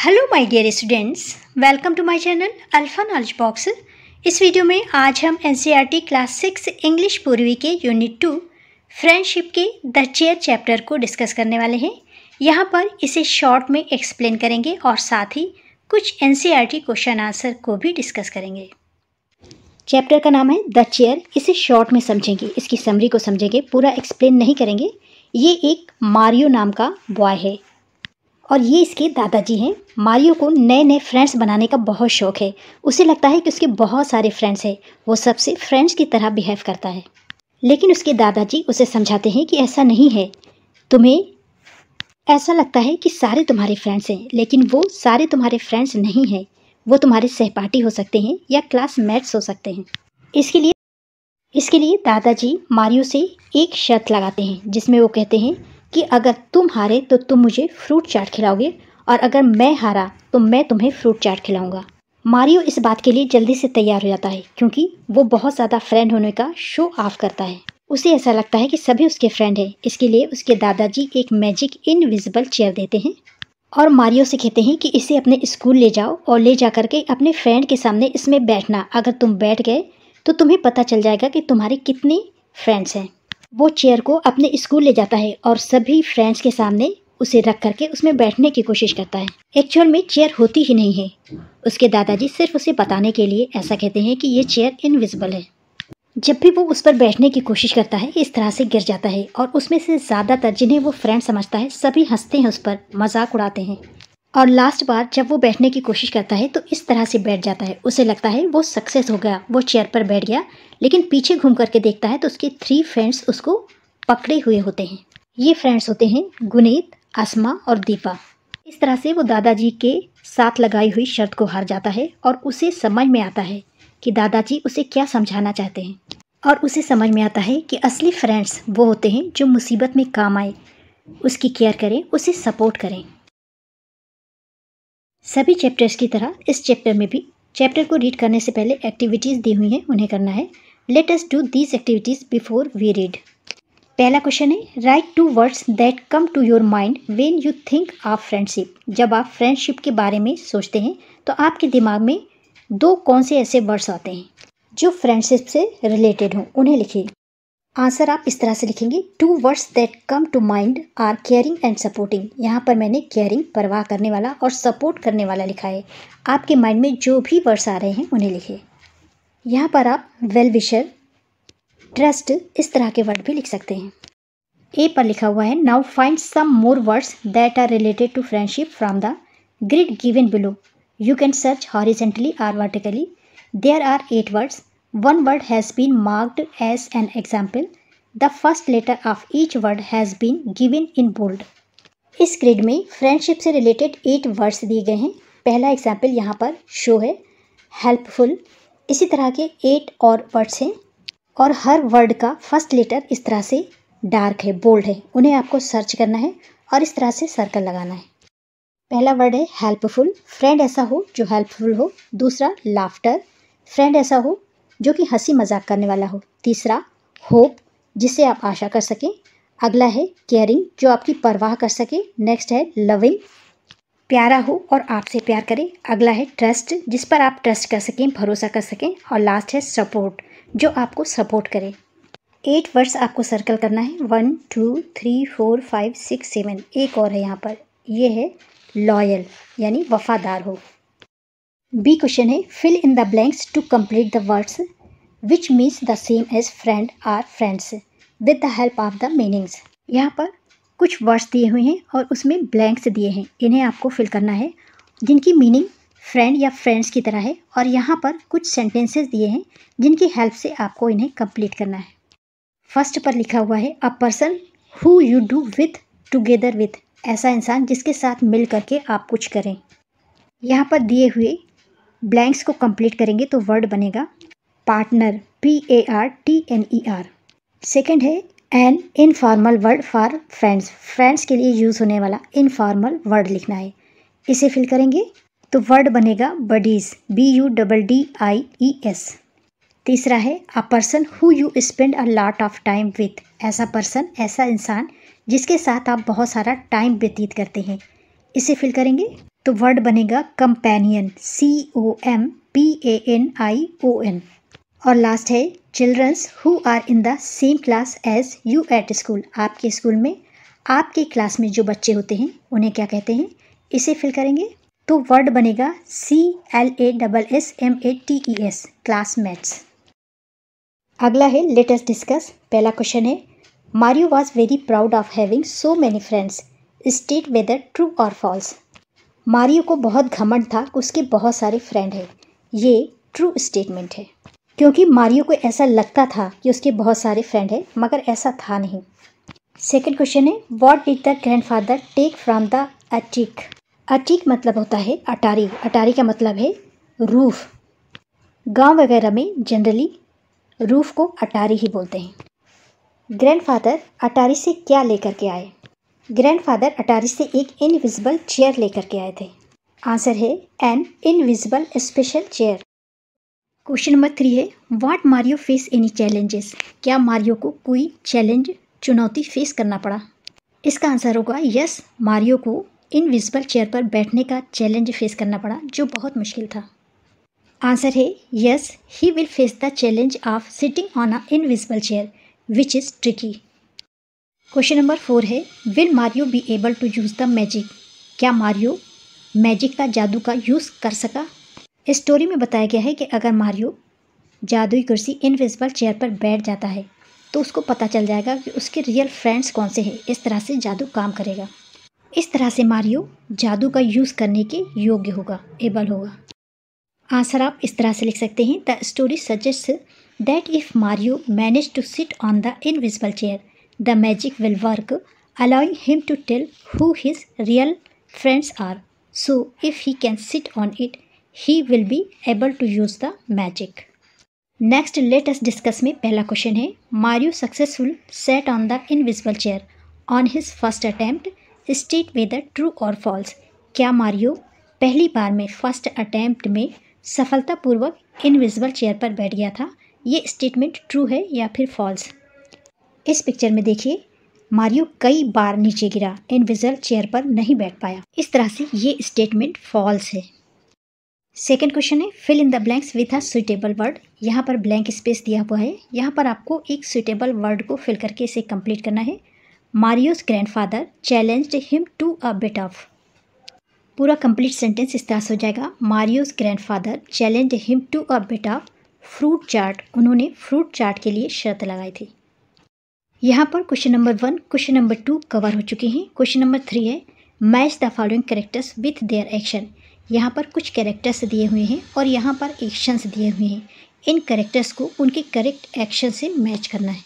Hello my dear students welcome to my channel alpha knowledge box इस video में आज हम NCERT class six English Poorvi के unit two friendship के the chair chapter को discuss करने वाले हैं। यहाँ पर इसे शॉर्ट में एक्सप्लेन करेंगे और साथ ही कुछ एनसीईआरटी क्वेश्चन आंसर को भी डिस्कस करेंगे। चैप्टर का नाम है द चेयर इसे शॉर्ट में समझेंगे। इसकी समरी को समझेंगे। पूरा एक्सप्लेन नहीं करेंगे। ये एक मारियो नाम का बॉय है। और ये इसके दादाजी हैं। मारियो को नए नए फ्रेंड्स बनाने का बहुत शौक है। उसे लगता है कि उसके बहुत सारे फ्रेंड्स हैं। वो सबसे फ्रेंड्स की तरह बिहेव करता है। लेकिन उसके दादाजी उसे समझाते हैं कि ऐसा नहीं है। तुम्हें ऐसा लगता है कि सारे तुम्हारे फ्रेंड्स हैं, लेकिन वो सारे तुम्हारे फ्रेंड्स नहीं हैं। वो तुम्हारे सहपाठी हो सकते हैं या क्लासमेट्स हो सकते हैं। इसके लिए इसके लिए दादाजी मारियो से एक शर्त लगाते हैं, जिसमें वो कहते हैं कि अगर तुम हारे तो तुम मुझे फ्रूट चाट खिलाओगे और अगर मैं हारा तो मैं तुम्हें फ्रूट चाट खिलाऊँगा। मारियो इस बात के लिए जल्दी से तैयार हो जाता है क्योंकि वो बहुत ज़्यादा फ्रेंड होने का शो ऑफ़ करता है। उसे ऐसा लगता है कि सभी उसके फ्रेंड हैं। इसके लिए उसके दादाजी एक मैजिक इनविजिबल चेयर देते हैं और मारियो से कहते हैं कि इसे अपने स्कूल ले जाओ और ले जा करके अपने फ्रेंड के सामने इसमें बैठना। अगर तुम बैठ गए तो तुम्हें पता चल जाएगा कि तुम्हारे कितने फ्रेंड्स हैं। वो चेयर को अपने स्कूल ले जाता है और सभी फ्रेंड्स के सामने उसे रख करके उसमें बैठने की कोशिश करता है। एक्चुअल में चेयर होती ही नहीं है। उसके दादाजी सिर्फ़ उसे बताने के लिए ऐसा कहते हैं कि ये चेयर इनविजिबल है। जब भी वो उस पर बैठने की कोशिश करता है, इस तरह से गिर जाता है और उसमें से ज़्यादातर जिन्हें वो फ्रेंड समझता है, सभी हँसते हैं उस पर, मज़ाक उड़ाते हैं। और लास्ट बार जब वो बैठने की कोशिश करता है तो इस तरह से बैठ जाता है। उसे लगता है वो सक्सेस हो गया, वो चेयर पर बैठ गया, लेकिन पीछे घूम करके देखता है तो उसके थ्री फ्रेंड्स उसको पकड़े हुए होते हैं। ये फ्रेंड्स होते हैं गुनीत, आसमा और दीपा। इस तरह से वो दादाजी के साथ लगाई हुई शर्त को हार जाता है और उसे समझ में आता है कि दादाजी उसे क्या समझाना चाहते हैं। और उसे समझ में आता है कि असली फ्रेंड्स वो होते हैं जो मुसीबत में काम आए, उसकी केयर करें, उसे सपोर्ट करें। सभी चैप्टर्स की तरह, इस चैप्टर में भी चैप्टर को रीड करने से पहले एक्टिविटीज़ दी हुई हैं, उन्हें करना है। Let us do these activities before we read पहला क्वेश्चन है write two words that come to your mind when you think of friendship जब आप फ्रेंडशिप के बारे में सोचते हैं तो आपके दिमाग में दो कौन से ऐसे वर्ड्स आते हैं जो फ्रेंडशिप से रिलेटेड हों, उन्हें लिखिए। आंसर आप इस तरह से लिखेंगे two words that come to mind are caring and supporting यहाँ पर मैंने केयरिंग परवाह करने वाला और सपोर्ट करने वाला लिखा है। आपके माइंड में जो भी वर्ड्स आ रहे हैं, उन्हें लिखिए। यहाँ पर आप वेल विशर ट्रस्ट इस तरह के वर्ड भी लिख सकते हैं। ए पर लिखा हुआ है now find some more words that are related to friendship from the grid given below you can search horizontally or vertically there are eight words One word has been marked as an example. The first letter of each word has been given in bold. इस grid में friendship से related eight words दिए गए हैं। पहला example यहाँ पर show है। हेल्पफुल इसी तरह के एट और वर्ड्स हैं। और हर वर्ड का फ़र्स्ट लेटर इस तरह से डार्क है बोल्ड है। उन्हें आपको सर्च करना है और इस तरह से सर्कल लगाना है। पहला वर्ड है हेल्पफुल फ्रेंड ऐसा हो जो हेल्पफुल हो। दूसरा लाफ्टर फ्रेंड ऐसा हो जो कि हँसी मज़ाक करने वाला हो। तीसरा, होप, जिसे आप आशा कर सकें। अगला है, केयरिंग, जो आपकी परवाह कर सके। नेक्स्ट है, लविंग। प्यारा हो और आपसे प्यार करे। अगला है, ट्रस्ट, जिस पर आप ट्रस्ट कर सकें, भरोसा कर सकें। और लास्ट है सपोर्ट जो आपको सपोर्ट करे। एट वर्ड्स आपको सर्कल करना है। One two three four five six seven एक और है यहाँ पर। ये है लॉयल यानी वफादार हो। बी क्वेश्चन है fill in the blanks to complete the words which means the same as friend or friends with the help of the meanings यहाँ पर कुछ वर्ड्स दिए हुए हैं और उसमें ब्लैंक्स दिए हैं। इन्हें आपको फिल करना है। जिनकी मीनिंग फ्रेंड या फ्रेंड्स की तरह है, और यहाँ पर कुछ सेंटेंसेस दिए हैं, जिनकी हेल्प से आपको इन्हें कंप्लीट करना है। फ़र्स्ट पर लिखा हुआ है a person who you do with together with ऐसा इंसान जिसके साथ मिल करके आप कुछ करें। यहाँ पर दिए हुए ब्लैंक्स को कंप्लीट करेंगे तो वर्ड बनेगा partner P A R T N E R second है an informal word for friends friends के लिए यूज़ होने वाला इनफॉर्मल वर्ड लिखना है। इसे फिल करेंगे तो वर्ड बनेगा buddies B U double D I E S तीसरा है a person who you spend a lot of time with ऐसा पर्सन ऐसा इंसान जिसके साथ आप बहुत सारा टाइम व्यतीत करते हैं। इसे फिल करेंगे तो वर्ड बनेगा companion C O M P A N I O N और लास्ट है children's who are in the same class as you at school आपके स्कूल में, आपके क्लास में जो बच्चे होते हैं, उन्हें क्या कहते हैं? इसे फिल करेंगे। तो वर्ड बनेगा C L A double S M A T E S classmates अगला है लेटेस्ट डिस्कस पहला क्वेश्चन है Mario was very proud of having so many friends state whether true और फॉल्स मारियो को बहुत घमंड था कि उसके बहुत सारे फ्रेंड हैं। ये ट्रू स्टेटमेंट है। क्योंकि मारियो को ऐसा लगता था कि उसके बहुत सारे फ्रेंड हैं, मगर ऐसा था नहीं। सेकेंड क्वेश्चन है what did the grand father take from the attic attic मतलब होता है अटारी। अटारी का मतलब है रूफ गाँव वगैरह में जनरली रूफ को अटारी ही बोलते हैं। ग्रैंडफादर अटारी से क्या लेकर के आए? ग्रैंडफादर अटारी से एक इनविजिबल चेयर लेकर के आए थे। आंसर है an invisible special chair question number three है what Mario face any challenges क्या मारियो को कोई चैलेंज चुनौती फेस करना पड़ा? इसका आंसर होगा यस मारियो को इनविजिबल चेयर पर बैठने का चैलेंज फेस करना पड़ा, जो बहुत मुश्किल था। आंसर है yes he will face the challenge of sitting on a invisible chair which is tricky question number four है will Mario be able to use the magic क्या मारियो मैजिक का जादू का यूज़ कर सका? इस स्टोरी में बताया गया है कि अगर मारियो जादुई कुर्सी इनविजिबल चेयर पर बैठ जाता है तो उसको पता चल जाएगा कि उसके रियल फ्रेंड्स कौन से हैं। इस तरह से जादू काम करेगा। इस तरह से मारियो जादू का यूज़ करने के योग्य होगा एबल होगा। आंसर आप इस तरह से लिख सकते हैं। The story suggest that if Mario manage to sit on the invisible chair the magic will work allowing him to tell who his real friends are so if he can sit on it he will be able to use the magic next let's discuss में पहला question है Mario successful set on the invisible chair on his first attempt state whether true और false क्या Mario पहली बार में first attempt में सफलतापूर्वक इनविजिबल चेयर पर बैठ गया था ये स्टेटमेंट ट्रू है या फिर फॉल्स इस पिक्चर में देखिए, मारियो कई बार नीचे गिरा, इनविजिबल चेयर पर नहीं बैठ पाया। इस तरह से ये स्टेटमेंट फॉल्स है। सेकेंड क्वेश्चन है fill in the blanks with a suitable word यहाँ पर ब्लैंक स्पेस दिया हुआ है। यहाँ पर आपको एक सुइटेबल वर्ड को फिल करके इसे कंप्लीट करना है। Mario's grandfather challenged him to a bit of पूरा कंप्लीट सेंटेंस इस तरह से हो जाएगा। Mario's grandfather challenge him to a bit of fruit chaat उन्होंने फ्रूट चाट के लिए शर्त लगाई थी। यहाँ पर question number one question number two cover हो चुके हैं। क्वेश्चन नंबर थ्री है match the following characters with their action यहाँ पर कुछ कैरेक्टर्स दिए हुए हैं और यहाँ पर एक्शंस दिए हुए हैं। इन करेक्टर्स को उनके करेक्ट एक्शन से मैच करना है।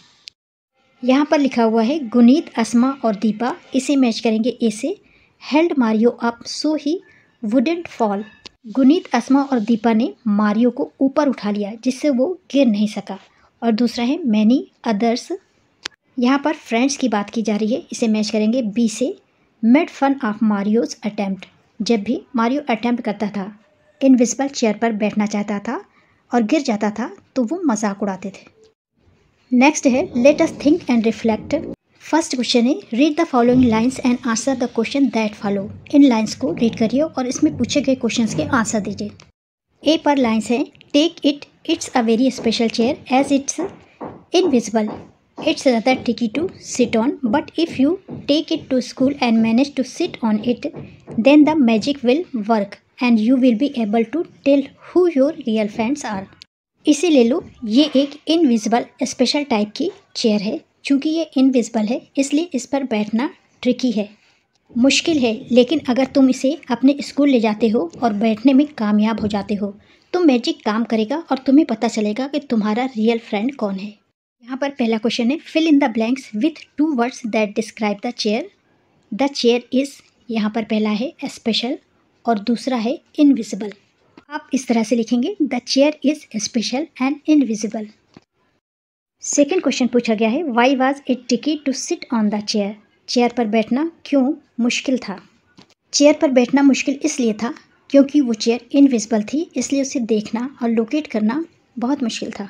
यहाँ पर लिखा हुआ है, गुनीत, असमा और दीपा, इसे मैच करेंगे ए से। Held Mario up so he wouldn't fall Guneet, Asma और दीपा ने मारियो को ऊपर उठा लिया, जिससे वो गिर नहीं सका। और दूसरा है मैनी अदर्स यहाँ पर फ्रेंड्स की बात की जा रही है। इसे मैच करेंगे बी से। Made fun of Mario's attempt जब भी मारियो अटैम्प्ट करता था इनविजिबल चेयर पर बैठना चाहता था और गिर जाता था तो वो मज़ाक उड़ाते थे। नेक्स्ट है let us think and reflect first question है read the following lines and answer the question that follow in lines को रीड करिए और इसमें पूछे गए क्वेश्चंस के आंसर दीजिए। ए पर लाइन्स है take it it's a very special chair as it's invisible It's rather tricky to sit on, but if you take it to school and manage to sit on it, then the magic will work and you will be able to tell who your real friends are. इसे ले लो ये एक invisible special type की chair है क्योंकि ये invisible है इसलिए इस पर बैठना ट्रिकी है मुश्किल है लेकिन अगर तुम इसे अपने स्कूल ले जाते हो और बैठने में कामयाब हो जाते हो तो मैजिक काम करेगा और तुम्हें पता चलेगा कि तुम्हारा रियल फ्रेंड कौन है यहाँ पर पहला क्वेश्चन है fill in the blanks with two words that describe the chair the chair is यहाँ पर पहला है स्पेशल और दूसरा है इनविजिबल आप इस तरह से लिखेंगे the chair is special and invisible second question पूछा गया है why was it tricky to sit on the chair chair पर बैठना क्यों मुश्किल था? चेयर पर बैठना मुश्किल इसलिए था क्योंकि वो चेयर इनविजिबल थी, इसलिए उसे देखना और लोकेट करना बहुत मुश्किल था।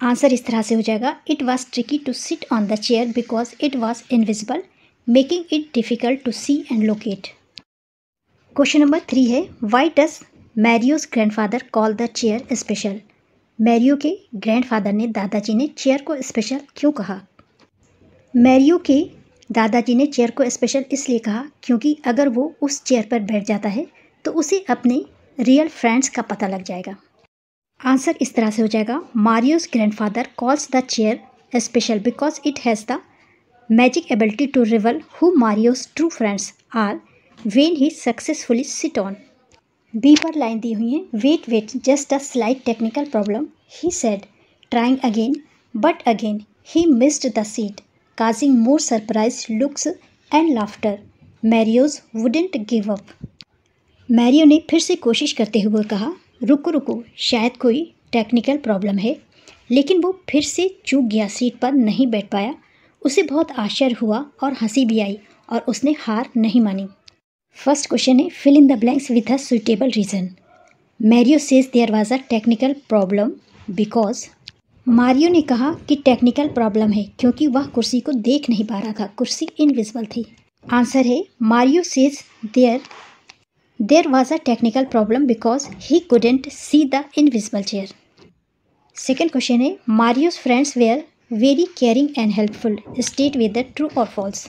आंसर इस तरह से हो जाएगा it was tricky to sit on the chair because it was invisible making it difficult to see and locate question number three है why does Mario's grandfather call the chair special Mario के grandfather ने दादाजी ने chair को special क्यों कहा? Mario के दादाजी ने चेयर को स्पेशल इसलिए कहा क्योंकि अगर वो उस चेयर पर बैठ जाता है तो उसे अपने रियल फ्रेंड्स का पता लग जाएगा। आंसर इस तरह से हो जाएगा। Mario's grandfather calls the chair special because it has the magic ability to reveal who Mario's true friends are when he successfully sit on. B पर लाइन दी हुई है। Wait wait, just a slight technical problem he said trying again but again he missed the seat causing more surprise looks and laughter Mario's wouldn't give up Mario ने फिर से कोशिश करते हुए कहा रुको रुको, शायद कोई टेक्निकल प्रॉब्लम है। लेकिन वो फिर से चूक गया सीट पर नहीं बैठ पाया। उसे बहुत आश्चर्य हुआ और हँसी भी आई और उसने हार नहीं मानी। फ़र्स्ट क्वेश्चन है fill in the blanks with a suitable reason Mario says there was a technical problem because Mario ने कहा कि टेक्निकल प्रॉब्लम है क्योंकि वह कुर्सी को देख नहीं पा रहा था। कुर्सी इनविजिबल थी। आंसर है Mario says there there was a technical problem because he couldn't see the invisible chair second question है friends were very caring and helpful state with the true और फॉल्स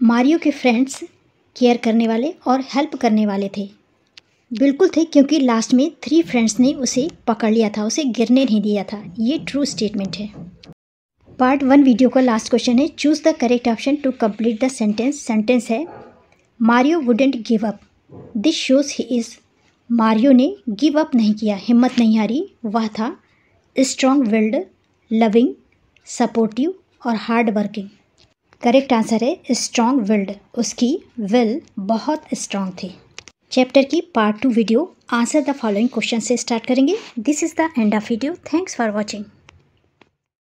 मारियो के friends care करने वाले और help करने वाले थे। बिल्कुल थे क्योंकि लास्ट में थ्री फ्रेंड्स ने उसे पकड़ लिया था, उसे गिरने नहीं दिया था। ये ट्रू स्टेटमेंट है। पार्ट वन वीडियो का लास्ट क्वेश्चन है choose the correct option to complete the sentence sentence है Mario wouldn't give up this shows he is Mario ने गिव अप नहीं किया, हिम्मत नहीं हारी। वह था स्ट्रॉन्ग विल्ड लविंग सपोर्टिव और हार्ड वर्किंग करेक्ट आंसर है स्ट्रॉन्ग विल्ड उसकी विल बहुत स्ट्रॉन्ग थी। चैप्टर की part two video answer the following question से स्टार्ट करेंगे। This is the end of video thanks for watching